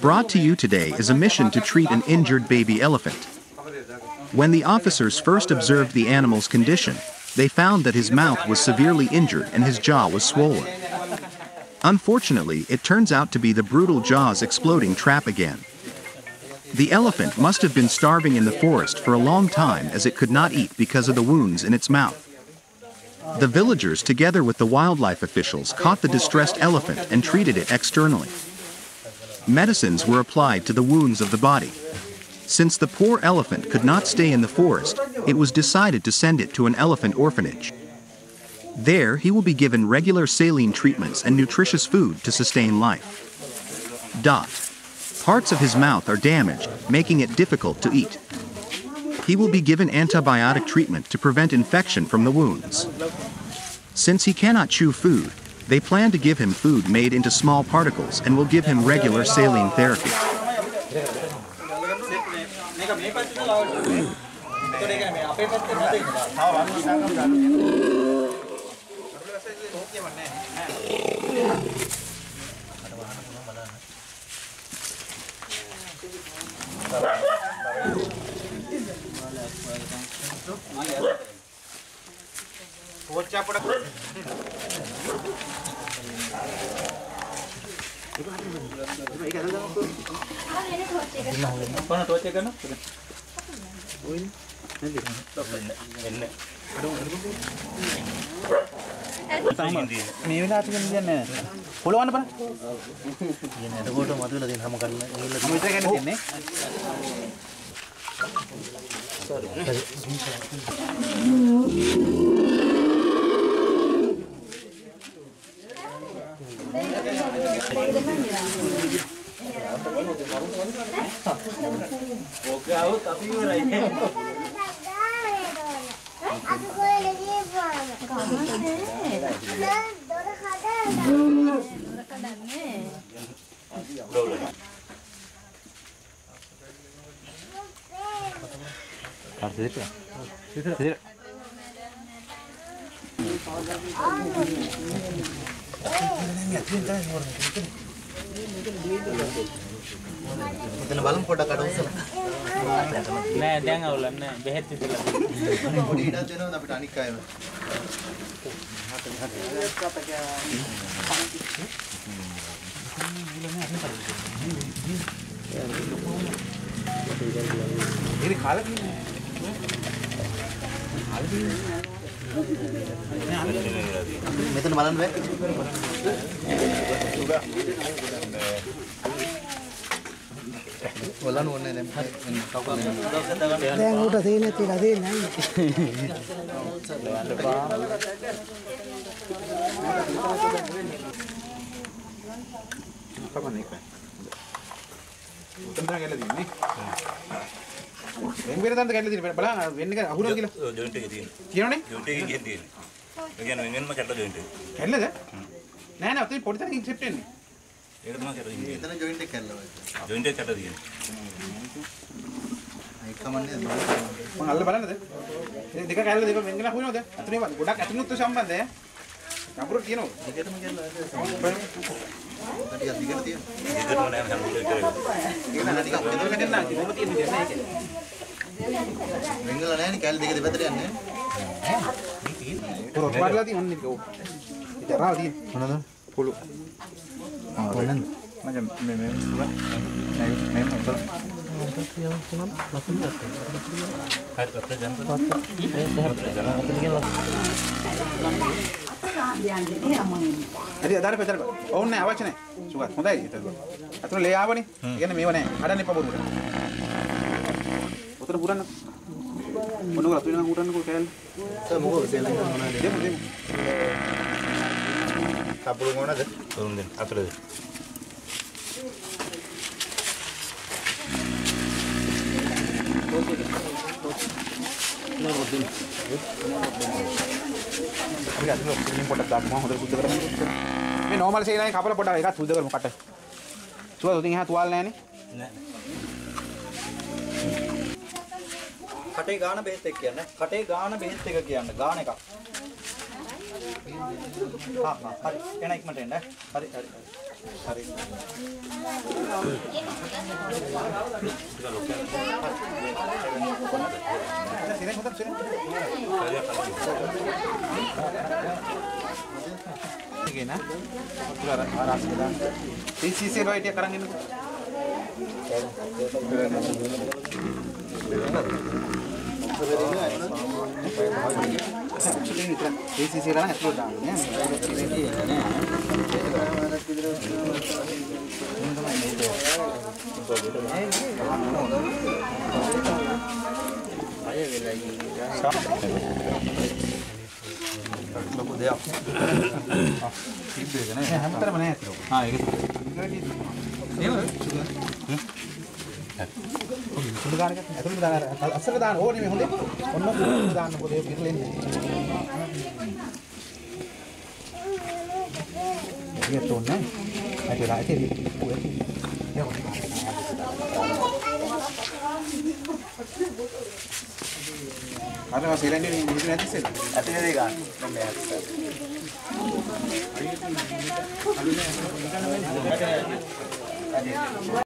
Brought to you today is a mission to treat an injured baby elephant. When the officers first observed the animal's condition, they found that his mouth was severely injured and his jaw was swollen. Unfortunately, it turns out to be the brutal jaws exploding trap again. The elephant must have been starving in the forest for a long time as it could not eat because of the wounds in its mouth. The villagers, together with the wildlife officials, caught the distressed elephant and treated it externally. Medicines were applied to the wounds of the body. Since the poor elephant could not stay in the forest, it was decided to send it to an elephant orphanage. There, he will be given regular saline treatments and nutritious food to sustain life. Dot. Parts of his mouth are damaged, making it difficult to eat. He will be given antibiotic treatment to prevent infection from the wounds. Since he cannot chew food, they plan to give him food made into small particles and will give him regular saline therapy. මේ වෙලාවට කියන්නේ පොළවන්න බලන්න. කියන්නේ එතකොට මතුවලා තියෙන හැම කන්න ගිහිල්ලා හැම විතර ගන්න තියන්නේ. aku boleh lagi Dora kadang. හරි දෙන්න. විතර. මෙතන බලමු පොඩක් අඩ උස්සලා. නෑ දැන් අවුලක් නෑ බෙහෙත් විතරලා පොඩි ඉඩක් දෙනවද අපිට අනික් අයව? ඉතින් කාලා. මෙතන බලන්න බෑ. බලන්න ඕනේ දැන්. දැන් උට තේන තියලා දෙන්නේ කමන්නේ. උතන ගෑල්ලා තියෙන්නේ. වෙන වෙන තන්ද ගෑල්ලා තියෙන්නේ බලන්න වෙන්න එක අහුරද කියලා. ජොයින්ට් එකේ තියෙන. කියනවනේ. ජොයින්ට් එකේ ගිහින් තියෙන. ඒ කියන්නේ වෙන වෙනම කැටලා ජොයින්ට් එක. කැල්ලද? නෑ නෑ ඔතන පොඩි තරකින් සෙට් වෙන්නේ. ඒක තමයි කැටලා තියෙන්නේ. මෙතන ජොයින්ට් එක කැල්ලව. ජොයින්ට් එක කැටලා තියෙන්නේ. ඒක කමන්නේ මම අල්ල බලන්නද? ඒ දෙක කැල්ල දෙක වෙන් කරලා හුනවද? අතනේ ගොඩක් ඇතුළුත් සම්බන්ධය. නපුර කියනවා. දිගටම කැල්ල. ටිකක් දිගට තියෙන. ඒකටම නෑ හැම එකක් කරේ. ඒක නෑ ටිකක් දෙක කැටෙන්න නෑ. කොහොම තියෙන්නේ නෑ ඒක. වෙංගල නැහැනේ කැල්ල දෙක දෙපැත්තට යන්නේ. පොරොත් මාරලා තියෙන්නේ. ඉතින් රාව තියෙන්නේ. මොනවද? පොළු. ආ කොහෙන්ද? මම මේ මේ මේ මේ මොකද? හරි අපිට දැන් හරි අදාර පෙතර. ඕන්න නෑ අවශ්‍ය නෑ. සුගත් හොඳයි ඒක. අතන ලේ ආවනේ. ඒ කියන්නේ මේව නෑ. හදන්න එපා බොරුවට. උතර පුරන්න. මොනවද අතු වෙනකන් උරන්නකෝ කෑල්ල. සර් කපුරු මොනවද? උරුම් දෙන්න අතට දෙන්න. අපි අතන ඔක්කොම පොඩක් දාන්න හොඳට සුද්ධ කරගන්න. මේ normal සේනාවේ කපලා පොඩක් එකක් සුද්ධ කරමු කට. සුවද උතින් එහා තුවාල නෑනේ. නෑ. කටේ ගාන බෙහෙත් එක කියන්නේ. කටේ ගාන බෙහෙත් එක කියන්නේ. ගාන එකක්. හා හා හරි එන ඉක්මනට එන්න හරි හරි හරි සිරෙන් හොතක් සිරෙන් ගෙන අර අර අස්කදා TCC රෝ හිටිය කරන් ඉන්නකෝ TCC ලා ඇතුළට දාන්නේ ලොකු දෙයක් තිබ්බේක නේ හැමතරම නෑ ඇත්තට ආ ඒක සුදු ගානක ඇතුළට දාන අස්සක දාන ඕනේ මේ හොඳේ ඔන්න උඩට දාන්න පොදේ පිරලෙන්නේ ඒක තෝන්නේ ඒක රාජේ අර සිරන්නේ නිදි නැති සෙල් ඇතේ දෙක ගන්න මම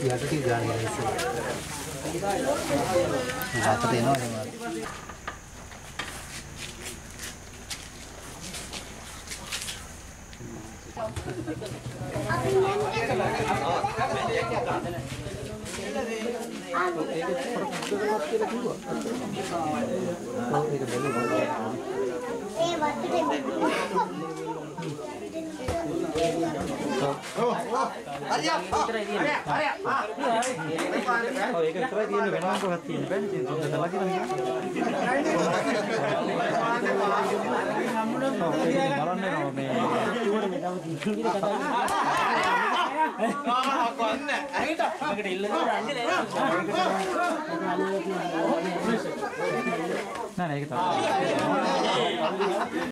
ಜಾಸ್ತಿ ಜಾಣ ಜಾತ್ರೆ ಏನೋ ඒක විතරයි තියෙන්නේ. වෙන මොකක්වත් තියෙන්න. බෑනේ ඉතින් තුන්ද තලා කියලා බලන්න නෝ මේ චුවට මෙතන තියෙන කතා නෑ නෑ ඒක තමයි.